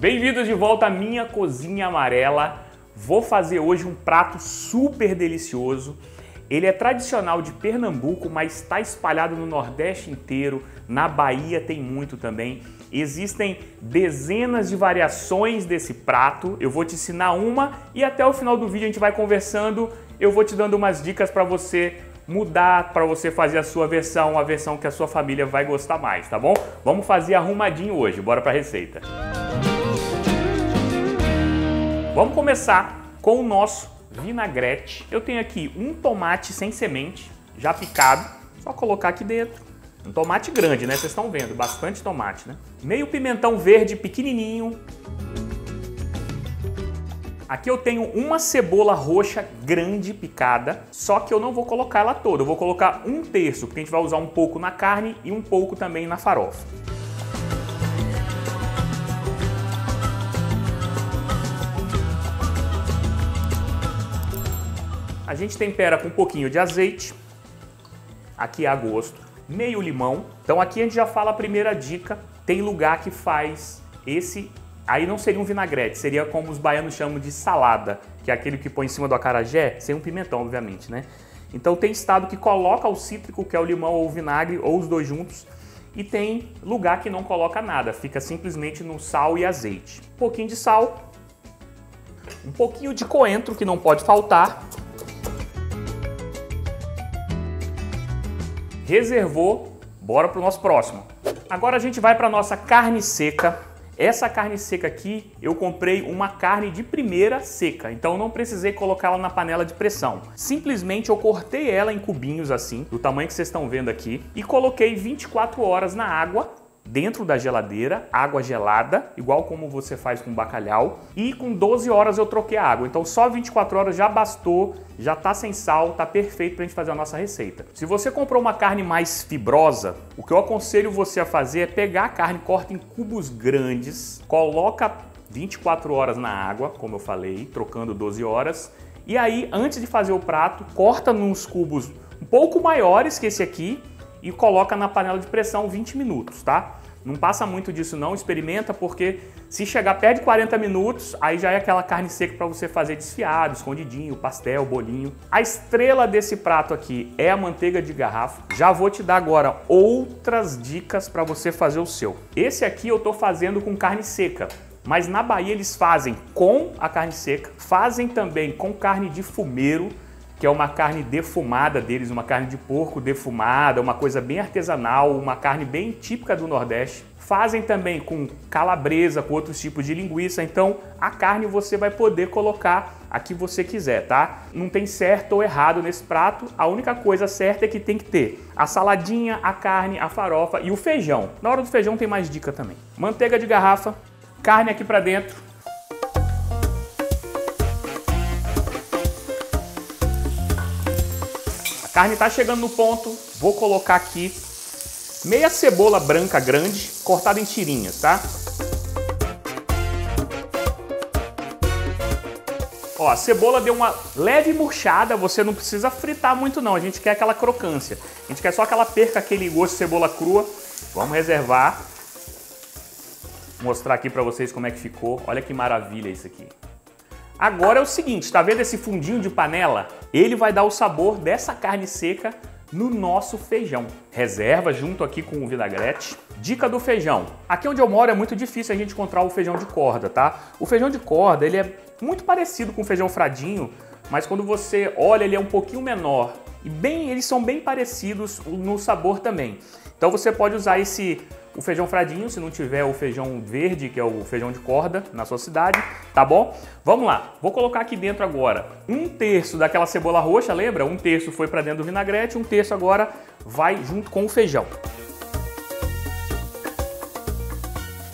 Bem-vindos de volta à minha cozinha amarela. Vou fazer hoje um prato super delicioso. Ele é tradicional de Pernambuco, mas está espalhado no Nordeste inteiro. Na Bahia tem muito também. Existem dezenas de variações desse prato. Eu vou te ensinar uma e até o final do vídeo a gente vai conversando. Eu vou te dando umas dicas para você mudar, para você fazer a sua versão, a versão que a sua família vai gostar mais, tá bom? Vamos fazer arrumadinho hoje. Bora para a receita. Vamos começar com o nosso vinagrete. Eu tenho aqui um tomate sem semente, já picado, só colocar aqui dentro. Um tomate grande, né? Vocês estão vendo, bastante tomate, né? Meio pimentão verde pequenininho. Aqui eu tenho uma cebola roxa grande picada, só que eu não vou colocar ela toda, eu vou colocar um terço, porque a gente vai usar um pouco na carne e um pouco também na farofa. A gente tempera com um pouquinho de azeite, aqui a gosto, meio limão. Então aqui a gente já fala a primeira dica, tem lugar que faz esse, aí não seria um vinagrete, seria como os baianos chamam de salada, que é aquele que põe em cima do acarajé, sem um pimentão, obviamente, né? Então tem estado que coloca o cítrico, que é o limão ou o vinagre, ou os dois juntos, e tem lugar que não coloca nada, fica simplesmente no sal e azeite. Um pouquinho de sal, um pouquinho de coentro, que não pode faltar, reservou, bora para o nosso próximo. Agora a gente vai para nossa carne seca. Essa carne seca aqui, eu comprei uma carne de primeira seca, então não precisei colocá-la na panela de pressão. Simplesmente eu cortei ela em cubinhos assim, do tamanho que vocês estão vendo aqui, e coloquei 24 horas na água dentro da geladeira, água gelada, igual como você faz com bacalhau, e com 12 horas eu troquei a água. Então só 24 horas já bastou, já tá sem sal, tá perfeito pra gente fazer a nossa receita. Se você comprou uma carne mais fibrosa, o que eu aconselho você a fazer é pegar a carne, corta em cubos grandes, coloca 24 horas na água, como eu falei, trocando 12 horas, e aí antes de fazer o prato, corta nos cubos um pouco maiores que esse aqui e coloca na panela de pressão 20 minutos, tá? Não passa muito disso não, experimenta, porque se chegar perto de 40 minutos, aí já é aquela carne seca para você fazer desfiado, escondidinho, pastel, bolinho. A estrela desse prato aqui é a manteiga de garrafa. Já vou te dar agora outras dicas para você fazer o seu. Esse aqui eu tô fazendo com carne seca. Mas na Bahia eles fazem com a carne seca, fazem também com carne de fumeiro, que é uma carne defumada deles, uma carne de porco defumada, uma coisa bem artesanal, uma carne bem típica do Nordeste. Fazem também com calabresa, com outros tipos de linguiça, então a carne você vai poder colocar a que você quiser, tá? Não tem certo ou errado nesse prato, a única coisa certa é que tem que ter a saladinha, a carne, a farofa e o feijão. Na hora do feijão tem mais dica também. Manteiga de garrafa, carne aqui para dentro, carne está chegando no ponto, vou colocar aqui meia cebola branca grande, cortada em tirinhas, tá? Ó, a cebola deu uma leve murchada, você não precisa fritar muito não, a gente quer aquela crocância. A gente quer só que ela perca aquele gosto de cebola crua. Vamos reservar. Mostrar aqui para vocês como é que ficou. Olha que maravilha isso aqui. Agora é o seguinte, tá vendo esse fundinho de panela? Ele vai dar o sabor dessa carne seca no nosso feijão. Reserva junto aqui com o vinagrete. Dica do feijão. Aqui onde eu moro é muito difícil a gente encontrar o feijão de corda, tá? O feijão de corda, ele é muito parecido com o feijão fradinho, mas quando você olha, ele é um pouquinho menor. E bem, eles são bem parecidos no sabor também. Então você pode usar esse o feijão fradinho, se não tiver o feijão verde, que é o feijão de corda na sua cidade, tá bom? Vamos lá, vou colocar aqui dentro agora um terço daquela cebola roxa, lembra? Um terço foi para dentro do vinagrete, um terço agora vai junto com o feijão.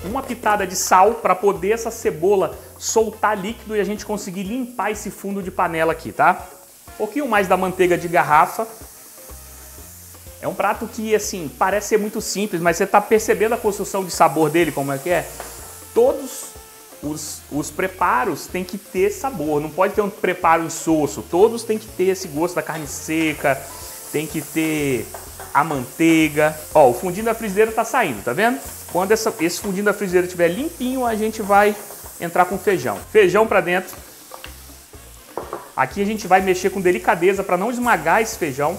Uma pitada de sal para poder essa cebola soltar líquido e a gente conseguir limpar esse fundo de panela aqui, tá? Um pouquinho mais da manteiga de garrafa é um prato que, assim, parece ser muito simples, mas você está percebendo a construção de sabor dele, como é que é? Todos os, os preparos têm que ter sabor, não pode ter um preparo insosso, todos têm que ter esse gosto da carne seca, tem que ter a manteiga. Ó, o fundinho da frigideira tá saindo, tá vendo? Quando essa, esse fundinho da frigideira estiver limpinho, a gente vai entrar com feijão. Feijão para dentro. Aqui a gente vai mexer com delicadeza para não esmagar esse feijão.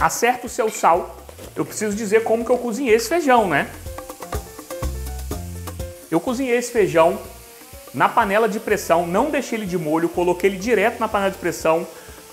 Acerta o seu sal. Eu preciso dizer como que eu cozinhei esse feijão, né? Eu cozinhei esse feijão na panela de pressão, não deixei ele de molho, coloquei ele direto na panela de pressão,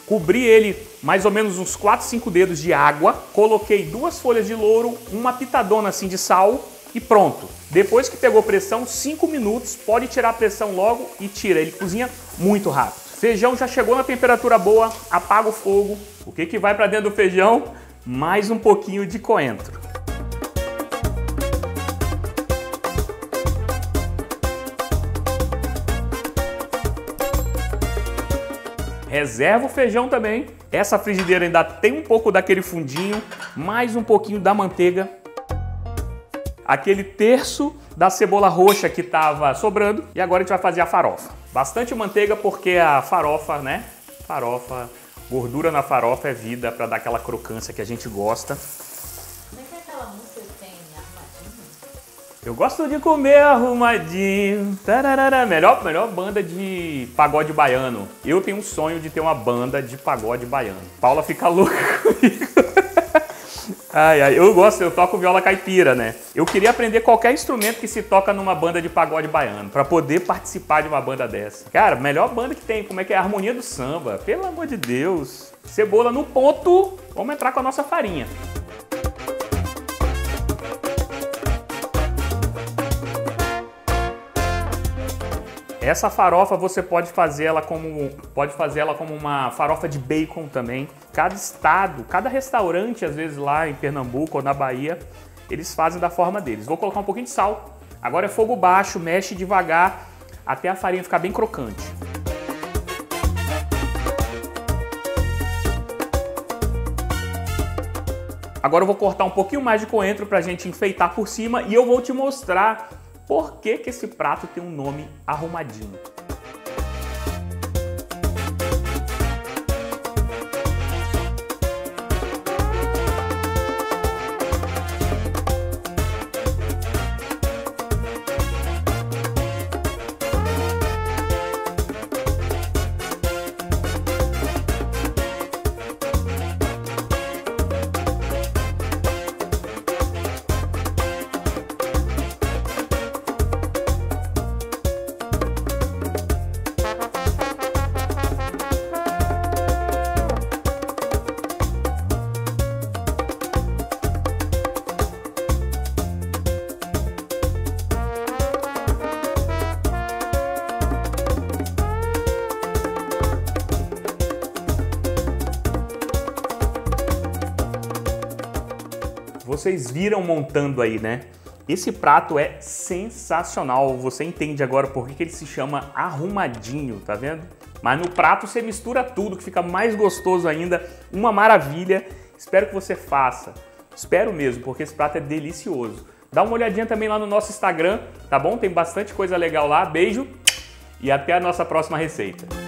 cobri ele mais ou menos uns 4, 5 dedos de água, coloquei duas folhas de louro, uma pitadona assim de sal e pronto. Depois que pegou pressão, 5 minutos, pode tirar a pressão logo e tira, ele cozinha muito rápido. Feijão já chegou na temperatura boa, apaga o fogo. O que, que vai para dentro do feijão? Mais um pouquinho de coentro. Reserva o feijão também. Essa frigideira ainda tem um pouco daquele fundinho, mais um pouquinho da manteiga. Aquele terço da cebola roxa que estava sobrando. E agora a gente vai fazer a farofa. Bastante manteiga porque a farofa, né? Farofa, gordura na farofa é vida para dar aquela crocância que a gente gosta. Eu gosto de comer arrumadinho. Tararara. Melhor, melhor banda de pagode baiano. Eu tenho um sonho de ter uma banda de pagode baiano. Paula fica louca comigo. Ai, ai, eu gosto, eu toco viola caipira, né? Eu queria aprender qualquer instrumento que se toca numa banda de pagode baiano, para poder participar de uma banda dessa. Cara, melhor banda que tem, como é que é a harmonia do samba? Pelo amor de Deus. Cebola no ponto, vamos entrar com a nossa farinha. Essa farofa você pode fazer ela como pode fazer ela como uma farofa de bacon também. Cada estado, cada restaurante às vezes lá em Pernambuco ou na Bahia, eles fazem da forma deles. Vou colocar um pouquinho de sal. Agora é fogo baixo, mexe devagar até a farinha ficar bem crocante. Agora eu vou cortar um pouquinho mais de coentro para a gente enfeitar por cima e eu vou te mostrar por que, que esse prato tem um nome arrumadinho? Vocês viram montando aí, né? Esse prato é sensacional. Você entende agora por que ele se chama arrumadinho, tá vendo? Mas no prato você mistura tudo, que fica mais gostoso ainda. Uma maravilha. Espero que você faça. Espero mesmo, porque esse prato é delicioso. Dá uma olhadinha também lá no nosso Instagram, tá bom? Tem bastante coisa legal lá. Beijo e até a nossa próxima receita.